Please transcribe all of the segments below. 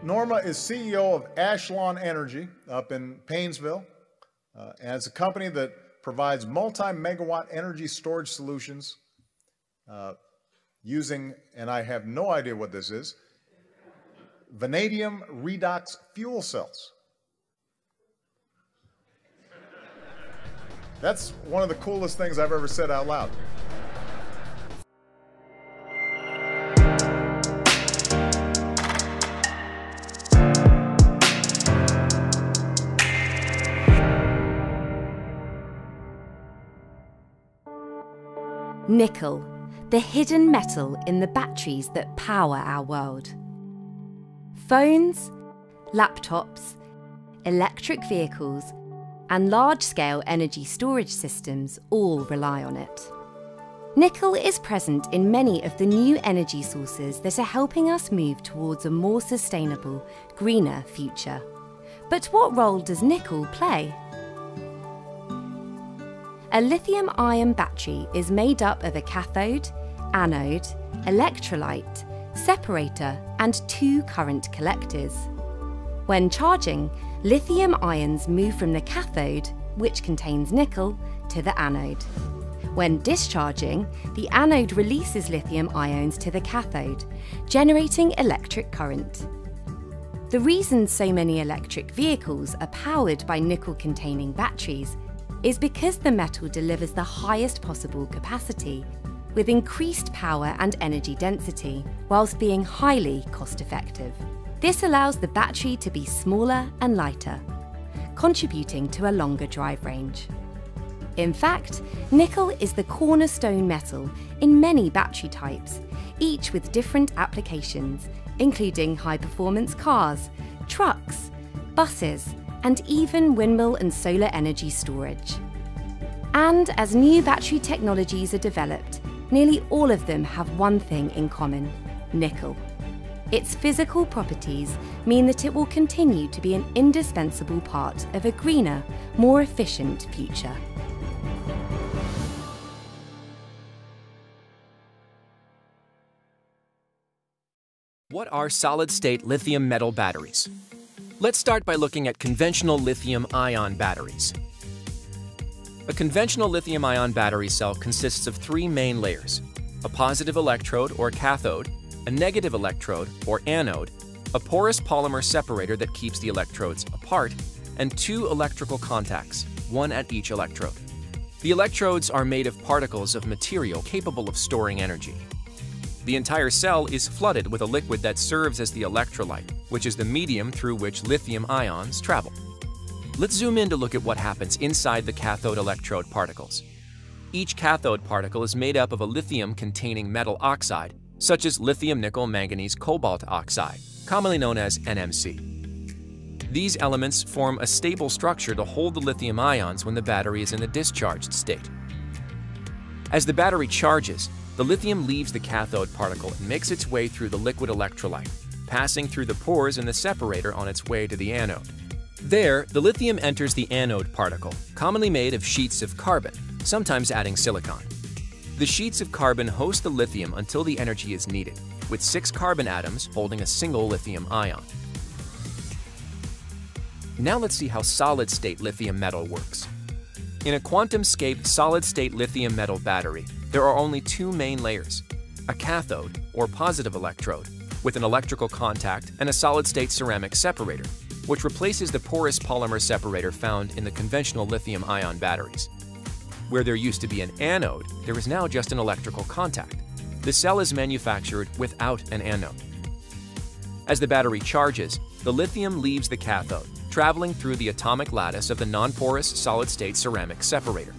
Norma is CEO of Ashlawn Energy up in Painesville. Uh, and it's a company that provides multi-megawatt energy storage solutions uh, using, and I have no idea what this is, vanadium redox fuel cells. That's one of the coolest things I've ever said out loud. Nickel, the hidden metal in the batteries that power our world. Phones, laptops, electric vehicles, and large scale energy storage systems all rely on it. Nickel is present in many of the new energy sources that are helping us move towards a more sustainable, greener future. But what role does nickel play? A lithium ion battery is made up of a cathode, anode, electrolyte, separator, and two current collectors. When charging, lithium ions move from the cathode, which contains nickel, to the anode. When discharging, the anode releases lithium ions to the cathode, generating electric current. The reason so many electric vehicles are powered by nickel containing batteries is because the metal delivers the highest possible capacity with increased power and energy density, whilst being highly cost effective. This allows the battery to be smaller and lighter, contributing to a longer drive range. In fact, nickel is the cornerstone metal in many battery types, each with different applications, including high performance cars, trucks, buses, and even windmill and solar energy storage. And as new battery technologies are developed, nearly all of them have one thing in common nickel. Its physical properties mean that it will continue to be an indispensable part of a greener, more efficient future. What are solid-state lithium metal batteries? Let's start by looking at conventional lithium-ion batteries. A conventional lithium-ion battery cell consists of three main layers, a positive electrode or cathode, a negative electrode or anode, a porous polymer separator that keeps the electrodes apart, and two electrical contacts, one at each electrode. The electrodes are made of particles of material capable of storing energy. The entire cell is flooded with a liquid that serves as the electrolyte, which is the medium through which lithium ions travel. Let's zoom in to look at what happens inside the cathode electrode particles. Each cathode particle is made up of a lithium-containing metal oxide, such as lithium nickel manganese cobalt oxide, commonly known as NMC. These elements form a stable structure to hold the lithium ions when the battery is in the discharged state. As the battery charges, the lithium leaves the cathode particle and makes its way through the liquid electrolyte, passing through the pores in the separator on its way to the anode. There, the lithium enters the anode particle, commonly made of sheets of carbon, sometimes adding silicon. The sheets of carbon host the lithium until the energy is needed, with six carbon atoms holding a single lithium ion. Now let's see how solid-state lithium metal works. In a QuantumScape solid-state lithium metal battery, there are only two main layers, a cathode, or positive electrode, with an electrical contact and a solid-state ceramic separator, which replaces the porous polymer separator found in the conventional lithium-ion batteries. Where there used to be an anode, there is now just an electrical contact. The cell is manufactured without an anode. As the battery charges, the lithium leaves the cathode, traveling through the atomic lattice of the non-porous solid-state ceramic separator.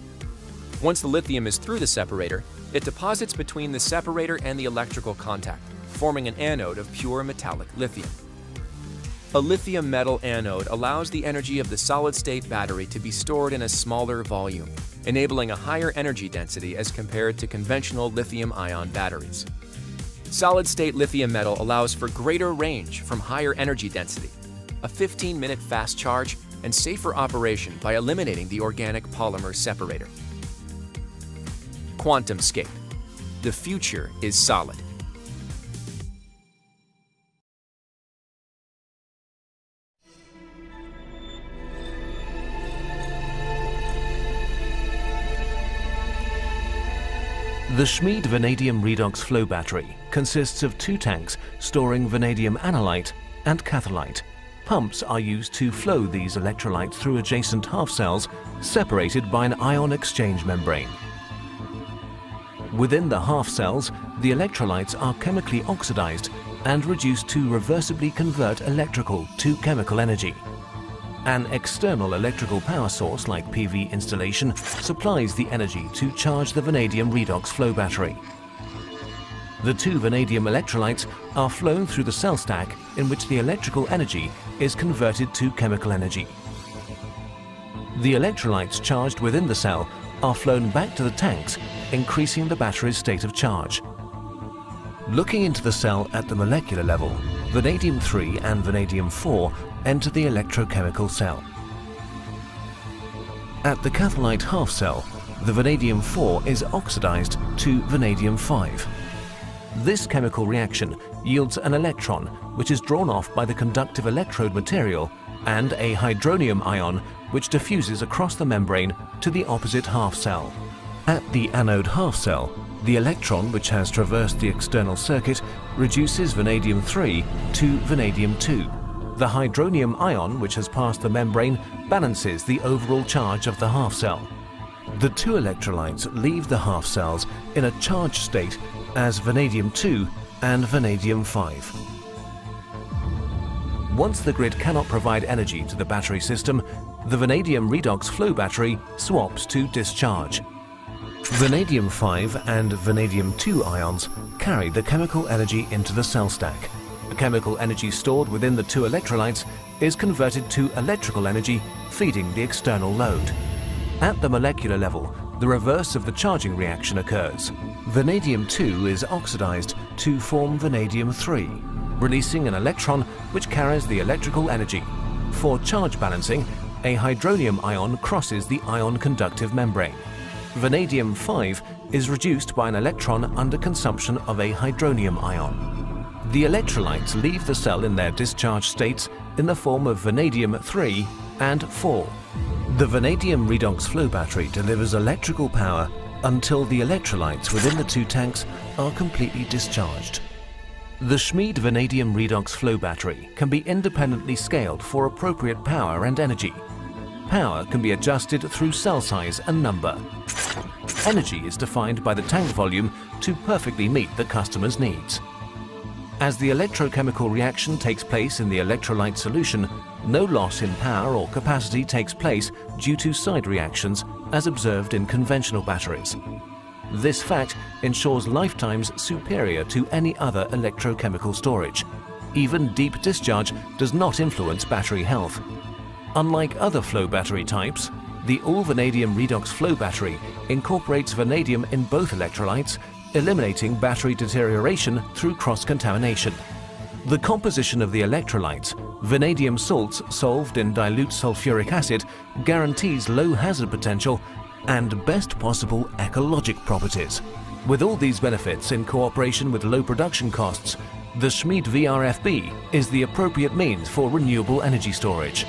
Once the lithium is through the separator, it deposits between the separator and the electrical contact, forming an anode of pure metallic lithium. A lithium metal anode allows the energy of the solid-state battery to be stored in a smaller volume, enabling a higher energy density as compared to conventional lithium-ion batteries. Solid-state lithium metal allows for greater range from higher energy density, a 15-minute fast charge, and safer operation by eliminating the organic polymer separator. QuantumScape. The future is solid. The Schmid vanadium redox flow battery consists of two tanks storing vanadium anolyte and catholyte. Pumps are used to flow these electrolytes through adjacent half cells separated by an ion exchange membrane. Within the half cells, the electrolytes are chemically oxidized and reduced to reversibly convert electrical to chemical energy. An external electrical power source like PV installation supplies the energy to charge the vanadium redox flow battery. The two vanadium electrolytes are flown through the cell stack in which the electrical energy is converted to chemical energy. The electrolytes charged within the cell are flown back to the tanks, increasing the battery's state of charge. Looking into the cell at the molecular level, vanadium-3 and vanadium-4 enter the electrochemical cell. At the catholyte half cell, the vanadium-4 is oxidized to vanadium-5. This chemical reaction yields an electron which is drawn off by the conductive electrode material and a hydronium ion which diffuses across the membrane to the opposite half cell. At the anode half cell, the electron which has traversed the external circuit reduces vanadium-3 to vanadium-2 the hydronium ion, which has passed the membrane, balances the overall charge of the half cell. The two electrolytes leave the half cells in a charged state as vanadium-2 and vanadium-5. Once the grid cannot provide energy to the battery system, the vanadium redox flow battery swaps to discharge. Vanadium-5 and vanadium-2 ions carry the chemical energy into the cell stack. The chemical energy stored within the two electrolytes is converted to electrical energy feeding the external load. At the molecular level, the reverse of the charging reaction occurs. Vanadium-2 is oxidized to form vanadium-3, releasing an electron which carries the electrical energy. For charge balancing, a hydronium ion crosses the ion conductive membrane. Vanadium-5 is reduced by an electron under consumption of a hydronium ion. The electrolytes leave the cell in their discharge states in the form of vanadium-3 and 4. The vanadium redox flow battery delivers electrical power until the electrolytes within the two tanks are completely discharged. The Schmid vanadium redox flow battery can be independently scaled for appropriate power and energy. Power can be adjusted through cell size and number. Energy is defined by the tank volume to perfectly meet the customer's needs. As the electrochemical reaction takes place in the electrolyte solution, no loss in power or capacity takes place due to side reactions as observed in conventional batteries. This fact ensures lifetimes superior to any other electrochemical storage. Even deep discharge does not influence battery health. Unlike other flow battery types, the all-vanadium redox flow battery incorporates vanadium in both electrolytes eliminating battery deterioration through cross-contamination. The composition of the electrolytes, vanadium salts solved in dilute sulfuric acid, guarantees low hazard potential and best possible ecologic properties. With all these benefits in cooperation with low production costs, the Schmid VRFB is the appropriate means for renewable energy storage.